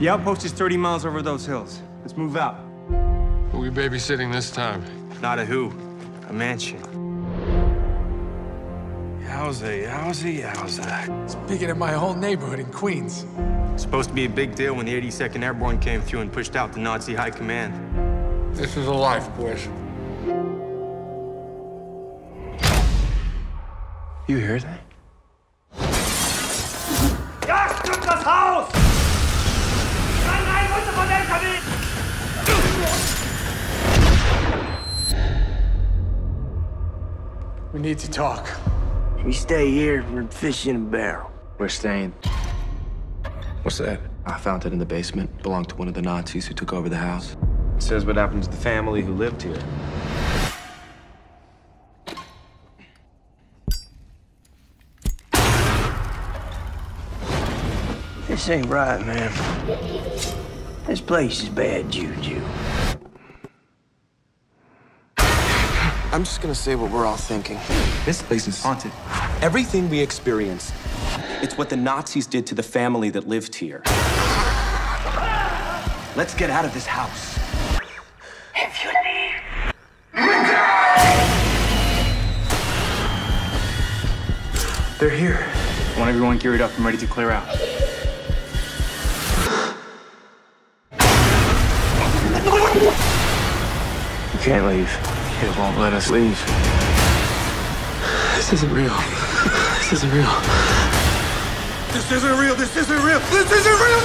The outpost is 30 miles over those hills. Let's move out. Who we babysitting this time? Not a who, a mansion. Yowza, yowza, yowza. Speaking of my whole neighborhood in Queens. Supposed to be a big deal when the 82nd Airborne came through and pushed out the Nazi high command. This is a life, boys. You hear that? Jagd das Haus! We need to talk. We stay here, we're fish in a barrel. We're staying. What's that? I found it in the basement. Belonged to one of the Nazis who took over the house. It says what happened to the family who lived here. This ain't right, man. This place is bad juju. I'm just gonna say what we're all thinking. This place is haunted. Everything we experience, it's what the Nazis did to the family that lived here. Let's get out of this house. If you leave, They're here. I want everyone geared up and ready to clear out. Can't leave. It won't let us leave. This isn't real. This isn't real. This isn't real! This isn't real! This isn't real!